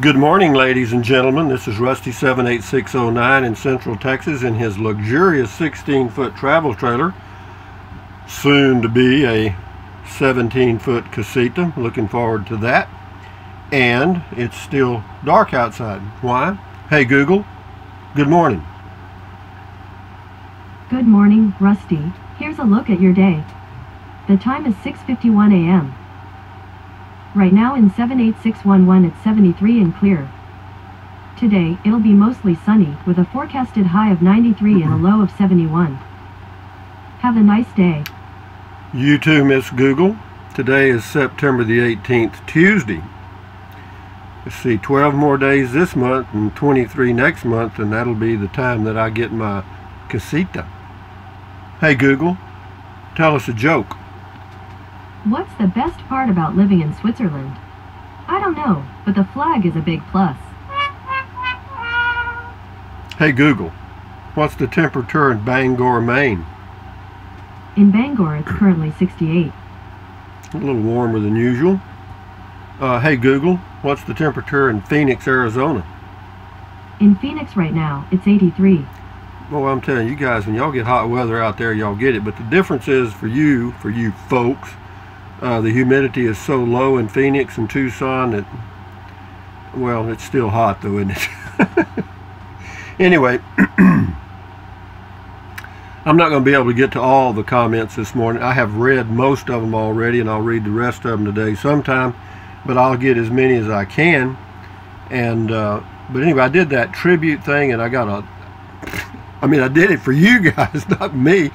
Good morning, ladies and gentlemen. This is Rusty 78609 in Central Texas in his luxurious 16 foot travel trailer, soon to be a 17 foot casita. Looking forward to that. And it's still dark outside. Why? Hey, Google, good morning. Good morning, Rusty. Here's a look at your day. The time is 6:51 a.m. Right now in 78611 it's 73 and clear. Today, it'll be mostly sunny with a forecasted high of 93 and a mm-hmm. low of 71. Have a nice day. You too, Miss Google. Today is September the 18th, Tuesday. Let's see, 12 more days this month and 23 next month, and that'll be the time that I get my casita. Hey Google, tell us a joke. What's the best part about living in Switzerland? I don't know, but the flag is a big plus. Hey Google, what's the temperature in Bangor, Maine? In Bangor, it's currently 68. A little warmer than usual. Uh, hey Google, what's the temperature in Phoenix, Arizona? In Phoenix right now, it's 83. Well, I'm telling you guys, when y'all get hot weather out there, y'all get it. But the difference is for you, for you folks, uh, the humidity is so low in Phoenix and Tucson that, well, it's still hot though, isn't it? anyway, I'm not going to be able to get to all the comments this morning. I have read most of them already, and I'll read the rest of them today sometime. But I'll get as many as I can. And uh, but anyway, I did that tribute thing, and I got a. I mean, I did it for you guys, not me.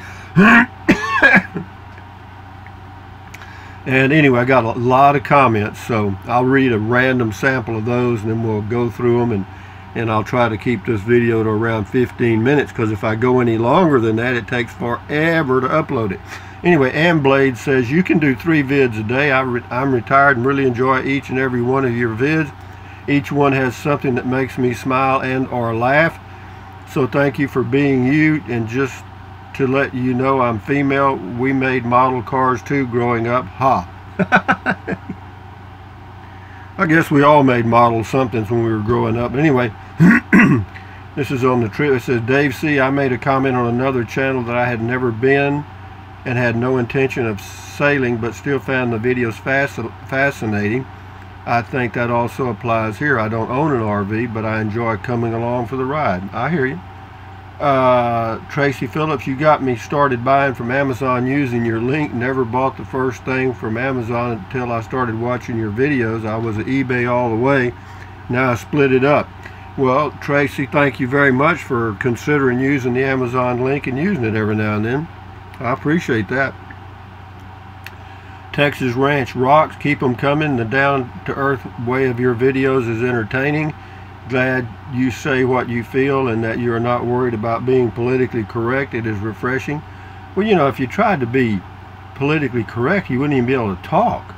And anyway, I got a lot of comments, so I'll read a random sample of those and then we'll go through them and, and I'll try to keep this video to around 15 minutes because if I go any longer than that, it takes forever to upload it. Anyway, Amblade says, you can do three vids a day. I I'm retired and really enjoy each and every one of your vids. Each one has something that makes me smile and or laugh. So thank you for being you and just to let you know I'm female. We made model cars too growing up. Ha. I guess we all made model somethings when we were growing up. But anyway, this is on the trip. It says, Dave C., I made a comment on another channel that I had never been and had no intention of sailing, but still found the videos fascinating. I think that also applies here. I don't own an RV, but I enjoy coming along for the ride. I hear you. Uh, Tracy Phillips, you got me started buying from Amazon using your link. Never bought the first thing from Amazon until I started watching your videos. I was at eBay all the way. Now I split it up. Well, Tracy, thank you very much for considering using the Amazon link and using it every now and then. I appreciate that. Texas Ranch rocks. Keep them coming. The down-to-earth way of your videos is entertaining glad you say what you feel and that you're not worried about being politically correct. It is refreshing. Well, you know, if you tried to be politically correct, you wouldn't even be able to talk.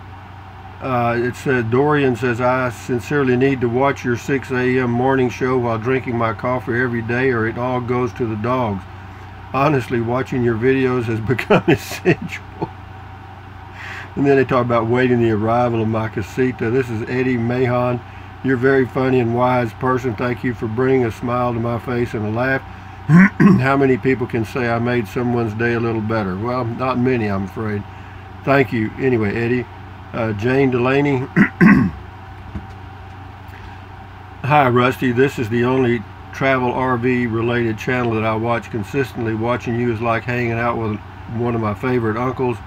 Uh, it said, Dorian says, I sincerely need to watch your 6 a.m. morning show while drinking my coffee every day or it all goes to the dogs. Honestly, watching your videos has become essential. and then they talk about waiting the arrival of my casita. This is Eddie Mahon. You're a very funny and wise person. Thank you for bringing a smile to my face and a laugh. How many people can say I made someone's day a little better? Well, not many, I'm afraid. Thank you. Anyway, Eddie. Uh, Jane Delaney. Hi, Rusty. This is the only travel RV related channel that I watch consistently. Watching you is like hanging out with one of my favorite uncles.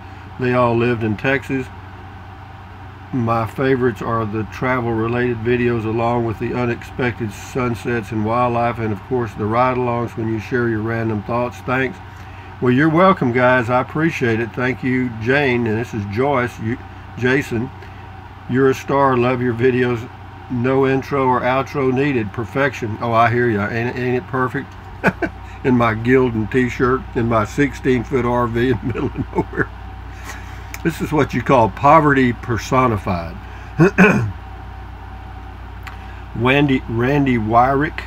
They all lived in Texas my favorites are the travel related videos along with the unexpected sunsets and wildlife and of course the ride-alongs when you share your random thoughts. Thanks. Well you're welcome guys. I appreciate it. Thank you Jane and this is Joyce. You, Jason you're a star. Love your videos. No intro or outro needed. Perfection. Oh I hear you ain't, ain't it perfect? In my Gildan t-shirt in my 16 foot RV in the middle of nowhere this is what you call poverty personified. Randy, Randy Wyrick.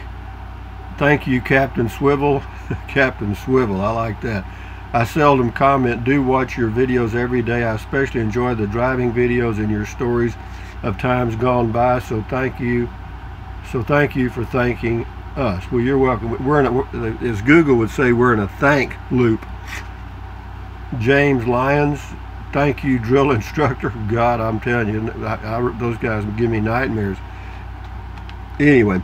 Thank you, Captain Swivel. Captain Swivel, I like that. I seldom comment, do watch your videos every day. I especially enjoy the driving videos and your stories of times gone by, so thank you So thank you for thanking us. Well, you're welcome. We're in a, as Google would say, we're in a thank loop. James Lyons, thank you, drill instructor. God, I'm telling you, I, I, those guys give me nightmares. Anyway,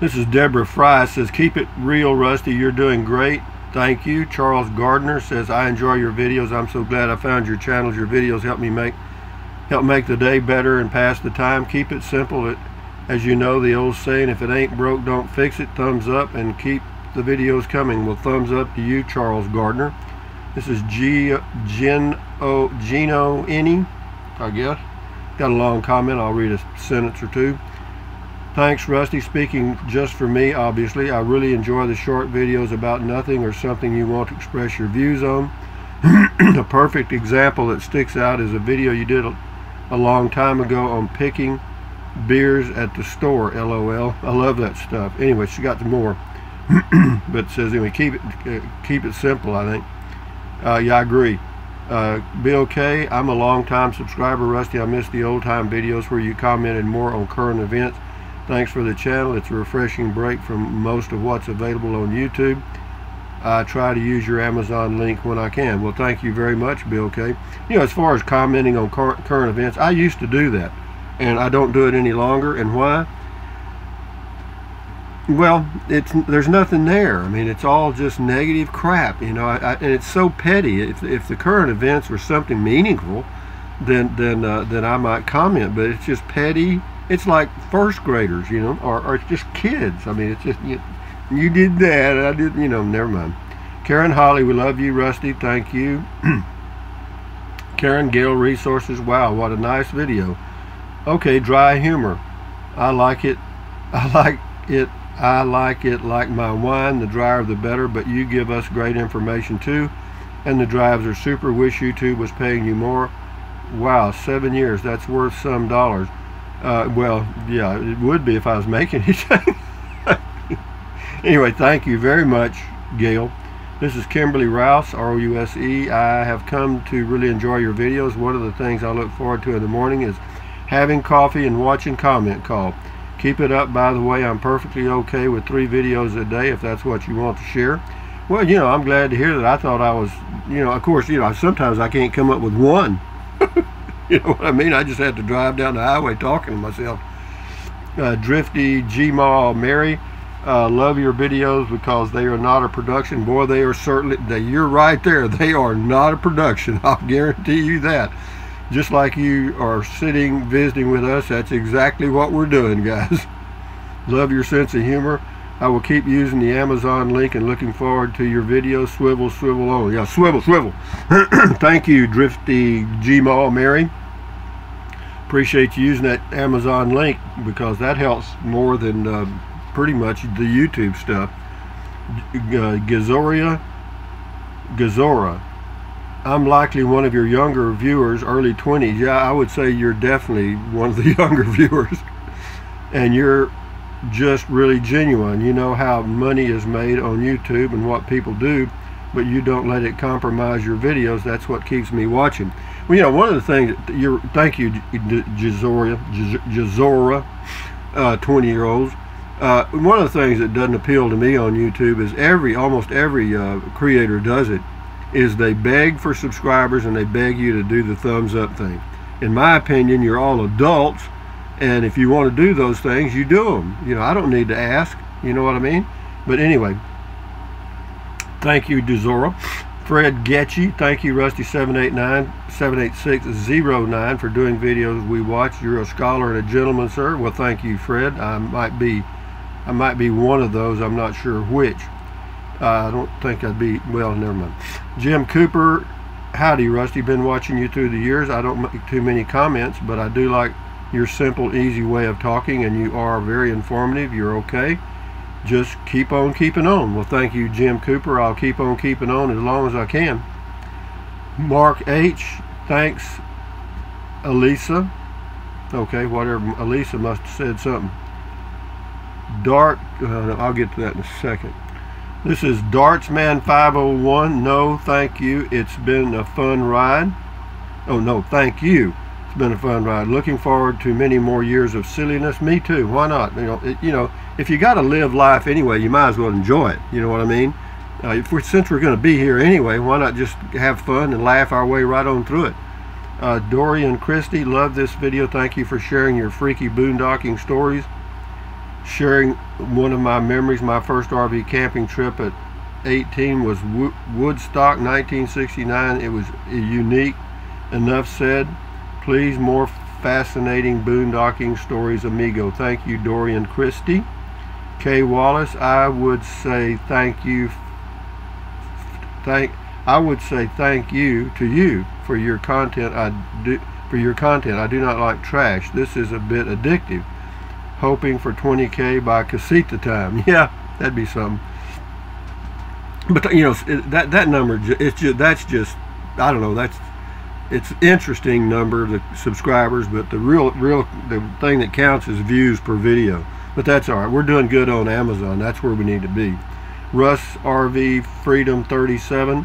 this is Deborah Fry. Says, keep it real, Rusty. You're doing great. Thank you. Charles Gardner says, I enjoy your videos. I'm so glad I found your channels. Your videos help me make help make the day better and pass the time. Keep it simple. It, as you know, the old saying, if it ain't broke, don't fix it. Thumbs up and keep the videos coming. Well, thumbs up to you, Charles Gardner. This is G Gen O Gino Any, I guess. Got a long comment. I'll read a sentence or two. Thanks, Rusty. Speaking just for me, obviously, I really enjoy the short videos about nothing or something you want to express your views on. a perfect example that sticks out is a video you did a, a long time ago on picking beers at the store. LOL. I love that stuff. Anyway, she got some more, but it says anyway, keep it uh, keep it simple. I think. Uh, yeah, I agree. Uh, Bill K. I'm a long time subscriber, Rusty. I missed the old time videos where you commented more on current events. Thanks for the channel. It's a refreshing break from most of what's available on YouTube. I try to use your Amazon link when I can. Well, thank you very much, Bill K. You know, as far as commenting on current, current events, I used to do that, and I don't do it any longer. And why? Well, it's there's nothing there. I mean, it's all just negative crap, you know. I, I, and it's so petty. If if the current events were something meaningful, then then uh, then I might comment. But it's just petty it's like first graders, you know, or, or it's just kids. I mean, it's just, you, you did that, I did, you know, never mind. Karen Holly, we love you. Rusty, thank you. Karen Gale Resources, wow, what a nice video. Okay, dry humor. I like it. I like it. I like it like my wine. The drier the better, but you give us great information too. And the drives are super. Wish YouTube was paying you more. Wow, seven years. That's worth some dollars. Uh, well, yeah, it would be if I was making anything. anyway, thank you very much, Gail. This is Kimberly Rouse, R-O-U-S-E. I have come to really enjoy your videos. One of the things I look forward to in the morning is having coffee and watching comment call. Keep it up, by the way. I'm perfectly okay with three videos a day if that's what you want to share. Well, you know, I'm glad to hear that. I thought I was, you know, of course, you know, sometimes I can't come up with one. you know what I mean? I just had to drive down the highway talking to myself. Uh, Drifty Gmail Mary, uh, love your videos because they are not a production. Boy, they are certainly, they, you're right there. They are not a production. I'll guarantee you that. Just like you are sitting visiting with us, that's exactly what we're doing, guys. love your sense of humor. I will keep using the Amazon link and looking forward to your video Swivel, swivel on. Yeah, swivel, swivel. Thank you, Drifty Gmail Mary appreciate you using that Amazon link because that helps more than uh, pretty much the YouTube stuff. Uh, Gazoria, Gazora. I'm likely one of your younger viewers, early 20s. Yeah, I would say you're definitely one of the younger viewers. and you're just really genuine. You know how money is made on YouTube and what people do, but you don't let it compromise your videos. That's what keeps me watching. Well, you know, one of the things, you're, thank you, Jazora, Jazora, uh, 20 year olds. Uh, one of the things that doesn't appeal to me on YouTube is every, almost every uh, creator does it, is they beg for subscribers and they beg you to do the thumbs up thing. In my opinion, you're all adults, and if you want to do those things, you do them. You know, I don't need to ask, you know what I mean? But anyway, thank you, Jazora. Fred Getchy, thank you Rusty789, 78609 for doing videos we watch. You're a scholar and a gentleman, sir. Well, thank you, Fred. I might be, I might be one of those. I'm not sure which. Uh, I don't think I'd be, well, never mind. Jim Cooper, howdy, Rusty. Been watching you through the years. I don't make too many comments, but I do like your simple, easy way of talking, and you are very informative. You're okay just keep on keeping on. Well, thank you, Jim Cooper. I'll keep on keeping on as long as I can. Mark H. Thanks, Elisa. Okay, whatever. Elisa must have said something. Dart. Uh, I'll get to that in a second. This is Dartsman 501. No, thank you. It's been a fun ride. Oh, no, thank you. It's been a fun ride. Looking forward to many more years of silliness. Me too. Why not? You know, it, you know, if you got to live life anyway, you might as well enjoy it. You know what I mean? Uh, if we're, since we're going to be here anyway, why not just have fun and laugh our way right on through it? Uh, Dorian Christie, love this video. Thank you for sharing your freaky boondocking stories. Sharing one of my memories, my first RV camping trip at 18 was Wo Woodstock 1969. It was unique. Enough said. Please, more fascinating boondocking stories, amigo. Thank you, Dorian Christie. Kay Wallace, I would say thank you. Thank I would say thank you to you for your content. I do for your content. I do not like trash. This is a bit addictive. Hoping for 20k by casita time. Yeah, that'd be something. But you know that that number it's just that's just I don't know that's it's interesting number of the subscribers, but the real real the thing that counts is views per video. But that's all right. We're doing good on Amazon. That's where we need to be. Russ RV Freedom 37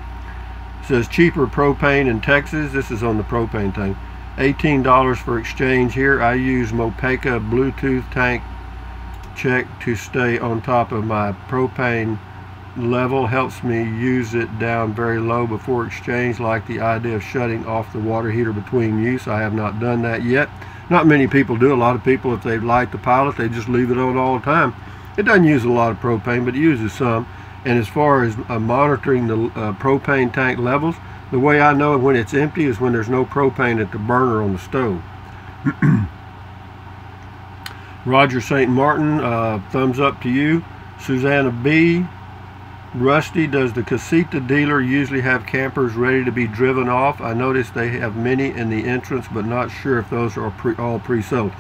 says cheaper propane in Texas. This is on the propane thing. $18 for exchange here. I use Mopeka Bluetooth tank check to stay on top of my propane level. Helps me use it down very low before exchange like the idea of shutting off the water heater between use. I have not done that yet. Not many people do. A lot of people if they light the pilot they just leave it on all the time. It doesn't use a lot of propane but it uses some. And as far as uh, monitoring the uh, propane tank levels the way I know when it's empty is when there's no propane at the burner on the stove Roger St. Martin uh, thumbs up to you Susanna B Rusty, does the casita dealer usually have campers ready to be driven off? I noticed they have many in the entrance, but not sure if those are pre, all pre-sold.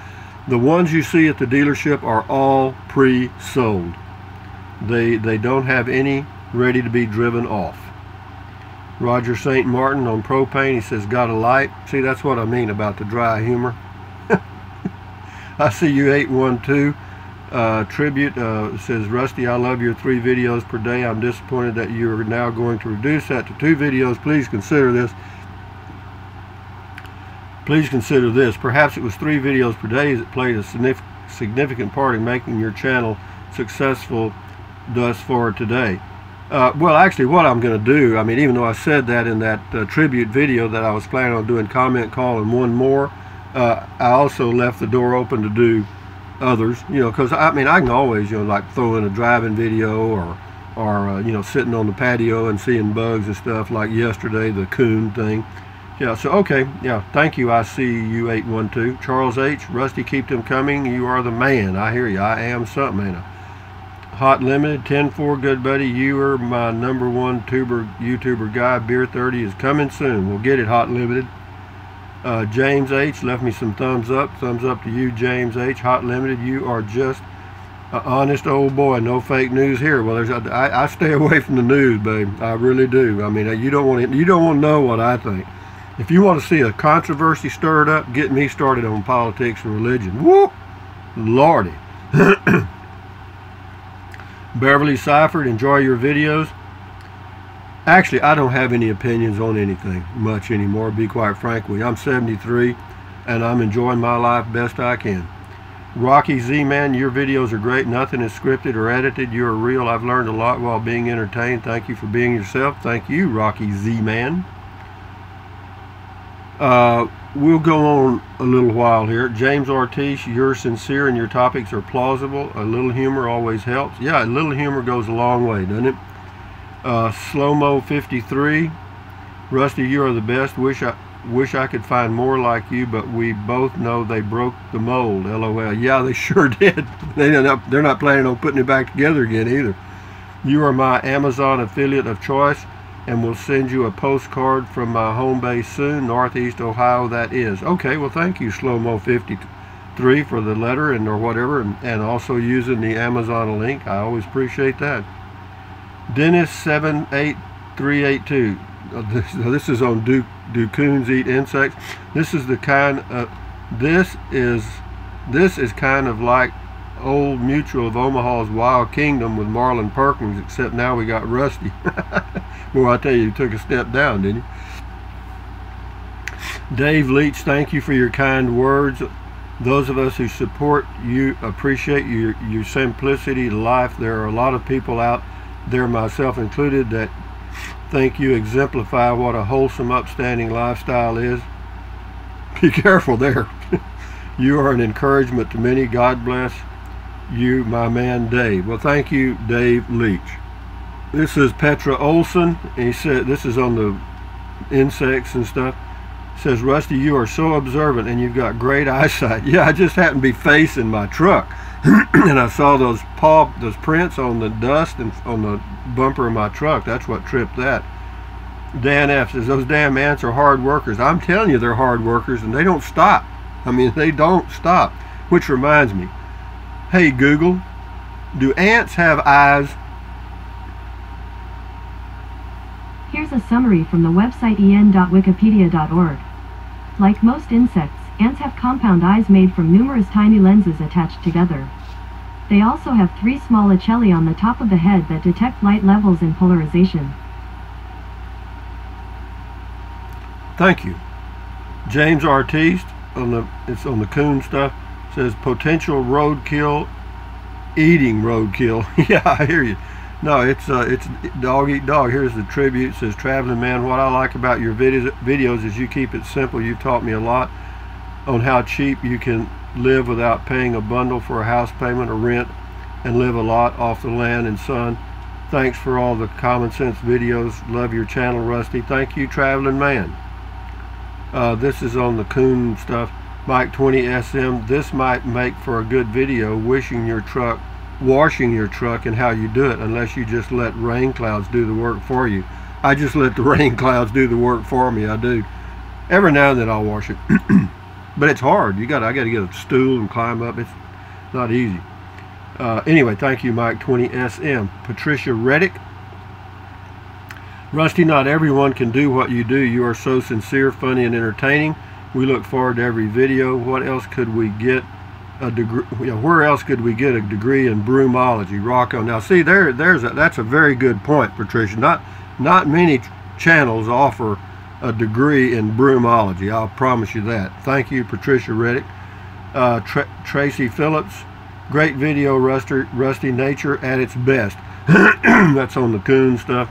The ones you see at the dealership are all pre-sold. They, they don't have any ready to be driven off. Roger St. Martin on propane, he says, got a light. See, that's what I mean about the dry humor. I see you 812 uh, tribute uh, says Rusty I love your three videos per day I'm disappointed that you're now going to reduce that to two videos please consider this please consider this perhaps it was three videos per day that played a significant part in making your channel successful thus far today uh, well actually what I'm going to do I mean even though I said that in that uh, tribute video that I was planning on doing comment call and one more uh, I also left the door open to do others, you know, because I mean, I can always, you know, like throw in a driving video or, or uh, you know, sitting on the patio and seeing bugs and stuff like yesterday, the coon thing. Yeah, so okay, yeah, thank you. I see you 812. Charles H. Rusty, keep them coming. You are the man. I hear you. I am something, ain't I? Hot Limited, 10-4, good buddy. You are my number one tuber YouTuber guy. Beer 30 is coming soon. We'll get it, Hot Limited. Uh, James H. left me some thumbs up. Thumbs up to you, James H. Hot Limited. You are just an honest old boy. No fake news here. Well, there's I, I stay away from the news, babe. I really do. I mean, you don't want to, you don't want to know what I think. If you want to see a controversy stirred up, get me started on politics and religion. Whoop, lordy. Beverly Seifert, enjoy your videos. Actually, I don't have any opinions on anything much anymore, be quite frank with you. I'm 73 and I'm enjoying my life best I can. Rocky Z-Man, your videos are great. Nothing is scripted or edited. You're real. I've learned a lot while being entertained. Thank you for being yourself. Thank you, Rocky Z-Man. Uh, we'll go on a little while here. James Ortiz, you're sincere and your topics are plausible. A little humor always helps. Yeah, a little humor goes a long way, doesn't it? Uh, Slow-Mo 53. Rusty, you are the best. Wish I wish I could find more like you, but we both know they broke the mold. LOL. Yeah, they sure did. They not, they're not planning on putting it back together again either. You are my Amazon affiliate of choice and we'll send you a postcard from my home base soon, Northeast Ohio that is. Okay, well thank you, Slow-Mo 53 for the letter and or whatever and, and also using the Amazon link. I always appreciate that. Dennis 78382. Uh, this, this is on do, do coons eat insects? This is the kind of, this is, this is kind of like old Mutual of Omaha's Wild Kingdom with Marlin Perkins, except now we got Rusty. well, I tell you, he took a step down, didn't he? Dave Leach, thank you for your kind words. Those of us who support you appreciate your, your simplicity to life. There are a lot of people out there, myself included, that think you exemplify what a wholesome, upstanding lifestyle is. Be careful there. you are an encouragement to many. God bless you, my man Dave. Well, thank you, Dave Leach. This is Petra Olson. He said this is on the insects and stuff says, Rusty, you are so observant and you've got great eyesight. Yeah, I just happened to be facing my truck and I saw those paw, those prints on the dust and on the bumper of my truck. That's what tripped that. Dan F says, those damn ants are hard workers. I'm telling you, they're hard workers and they don't stop. I mean, they don't stop. Which reminds me, hey Google, do ants have eyes Here's a summary from the website en.wikipedia.org. Like most insects, ants have compound eyes made from numerous tiny lenses attached together. They also have three small ocelli on the top of the head that detect light levels and polarization. Thank you. James Artiste on the it's on the coon stuff says potential roadkill eating roadkill. yeah, I hear you. No, it's uh, it's dog eat dog. Here's the tribute. It says traveling man. What I like about your videos videos is you keep it simple. You've taught me a lot on how cheap you can live without paying a bundle for a house payment or rent and live a lot off the land and sun. Thanks for all the common sense videos. Love your channel, Rusty. Thank you, traveling man. Uh, this is on the coon stuff. Mike 20 SM. This might make for a good video. Wishing your truck washing your truck and how you do it unless you just let rain clouds do the work for you. I just let the rain clouds do the work for me. I do. Every now and then I'll wash it. but it's hard. You got I got to get a stool and climb up. It's not easy. Uh, anyway, thank you, Mike 20SM. Patricia Reddick. Rusty, not everyone can do what you do. You are so sincere, funny, and entertaining. We look forward to every video. What else could we get a degree. You know, where else could we get a degree in broomology, Rocco? Now, see, there, there's a, that's a very good point, Patricia. Not, not many channels offer a degree in broomology. I'll promise you that. Thank you, Patricia Reddick. Uh, Tra Tracy Phillips, great video, Rusty, Rusty Nature at its best. that's on the coon stuff.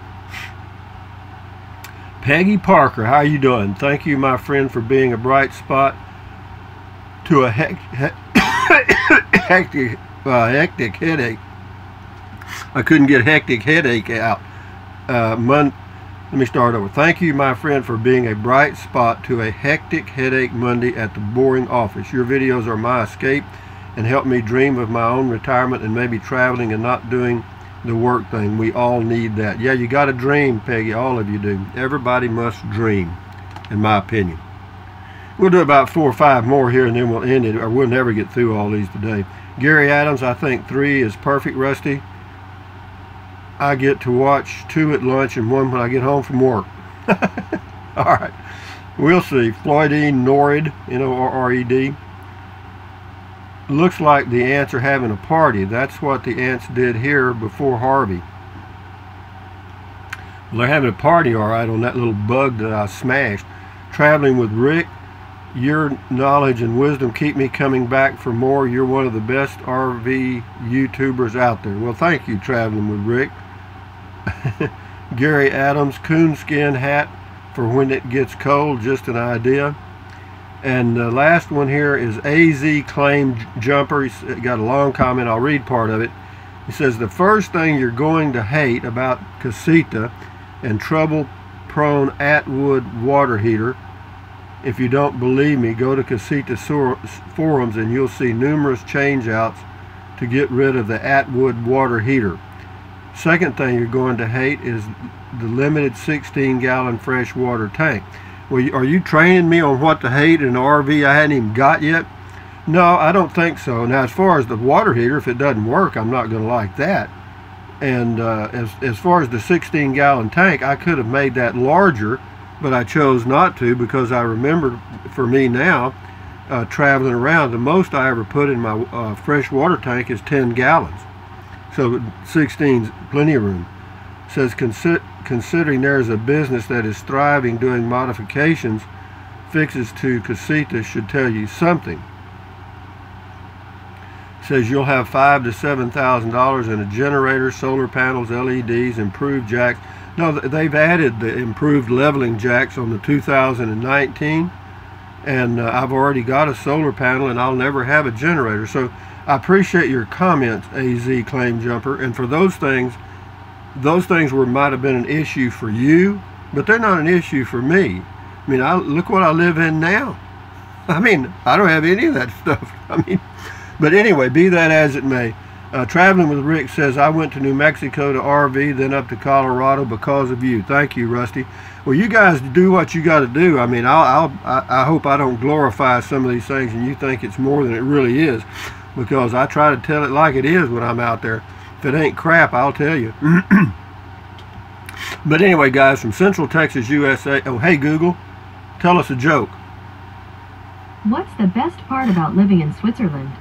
Peggy Parker, how you doing? Thank you, my friend, for being a bright spot to a heck hectic, uh, hectic headache. I couldn't get hectic headache out. Uh, Mon Let me start over. Thank you, my friend, for being a bright spot to a hectic headache Monday at the boring office. Your videos are my escape and help me dream of my own retirement and maybe traveling and not doing the work thing. We all need that. Yeah, you got to dream, Peggy. All of you do. Everybody must dream, in my opinion. We'll do about four or five more here and then we'll end it, or we'll never get through all these today. Gary Adams, I think three is perfect, Rusty. I get to watch two at lunch and one when I get home from work. all right. We'll see. Floydine Norred, N-O-R-R-E-D. Looks like the ants are having a party. That's what the ants did here before Harvey. Well, they're having a party, all right, on that little bug that I smashed. Traveling with Rick, your knowledge and wisdom keep me coming back for more. You're one of the best RV YouTubers out there. Well, thank you, Traveling with Rick. Gary Adams, coonskin hat for when it gets cold, just an idea. And the last one here is AZ Claim Jumper. He's got a long comment. I'll read part of it. He says, the first thing you're going to hate about Casita and trouble-prone Atwood water heater if you don't believe me, go to Casita forums and you'll see numerous changeouts to get rid of the Atwood water heater. Second thing you're going to hate is the limited 16 gallon freshwater tank. Well, are you training me on what to hate in an RV I hadn't even got yet? No, I don't think so. Now, as far as the water heater, if it doesn't work, I'm not going to like that. And uh, as, as far as the 16 gallon tank, I could have made that larger but I chose not to because I remember for me now uh, traveling around the most I ever put in my uh, fresh water tank is 10 gallons so 16's plenty of room says consi considering there is a business that is thriving doing modifications fixes to casitas should tell you something. says you'll have five to seven thousand dollars in a generator, solar panels, LEDs, improved jacks. No, they've added the improved leveling jacks on the 2019, and uh, I've already got a solar panel, and I'll never have a generator. So I appreciate your comments, AZ Claim Jumper, and for those things, those things were might have been an issue for you, but they're not an issue for me. I mean, I look what I live in now. I mean, I don't have any of that stuff. I mean, but anyway, be that as it may. Uh, Traveling with Rick says, I went to New Mexico to RV, then up to Colorado because of you. Thank you, Rusty. Well, you guys do what you got to do. I mean, I'll, I'll, I hope I don't glorify some of these things and you think it's more than it really is because I try to tell it like it is when I'm out there. If it ain't crap, I'll tell you. but anyway, guys, from Central Texas, USA. Oh, hey, Google, tell us a joke. What's the best part about living in Switzerland?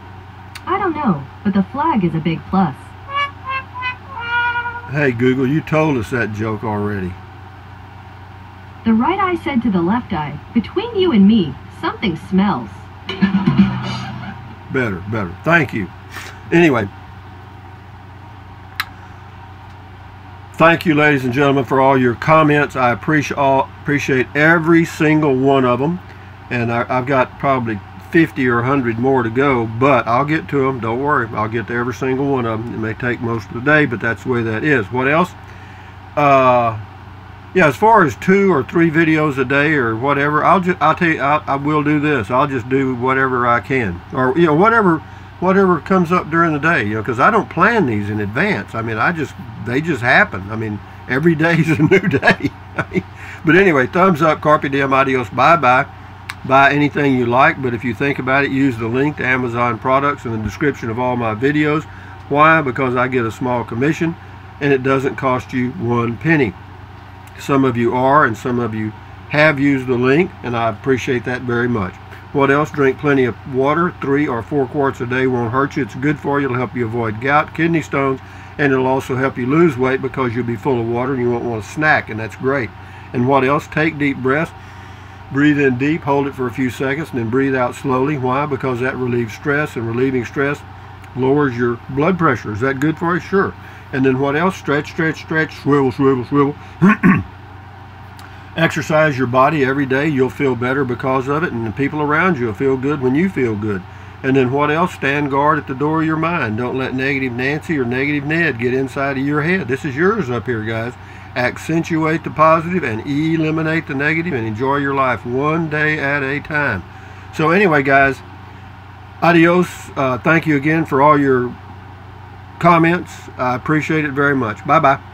I don't know, but the flag is a big plus. Hey, Google, you told us that joke already. The right eye said to the left eye, Between you and me, something smells. Better, better. Thank you. Anyway, thank you, ladies and gentlemen, for all your comments. I appreciate all, appreciate every single one of them, and I, I've got probably 50 or 100 more to go, but I'll get to them. Don't worry. I'll get to every single one of them. It may take most of the day, but that's the way that is. What else? Uh, yeah, as far as two or three videos a day or whatever, I'll just I'll tell you I, I will do this. I'll just do whatever I can, or you know whatever whatever comes up during the day. You know, because I don't plan these in advance. I mean, I just they just happen. I mean, every day is a new day. but anyway, thumbs up, carpe diem, adios, bye bye buy anything you like, but if you think about it, use the link to Amazon products in the description of all my videos. Why? Because I get a small commission and it doesn't cost you one penny. Some of you are and some of you have used the link and I appreciate that very much. What else? Drink plenty of water. Three or four quarts a day won't hurt you. It's good for you. It'll help you avoid gout, kidney stones, and it'll also help you lose weight because you'll be full of water and you won't want to snack, and that's great. And what else? Take deep breaths. Breathe in deep, hold it for a few seconds, and then breathe out slowly. Why? Because that relieves stress, and relieving stress lowers your blood pressure. Is that good for you? Sure. And then what else? Stretch, stretch, stretch, swivel, swivel, swivel. Exercise your body every day. You'll feel better because of it, and the people around you will feel good when you feel good. And then what else? Stand guard at the door of your mind. Don't let negative Nancy or negative Ned get inside of your head. This is yours up here, guys accentuate the positive and eliminate the negative and enjoy your life one day at a time. So anyway, guys, adios. Uh, thank you again for all your comments. I appreciate it very much. Bye-bye.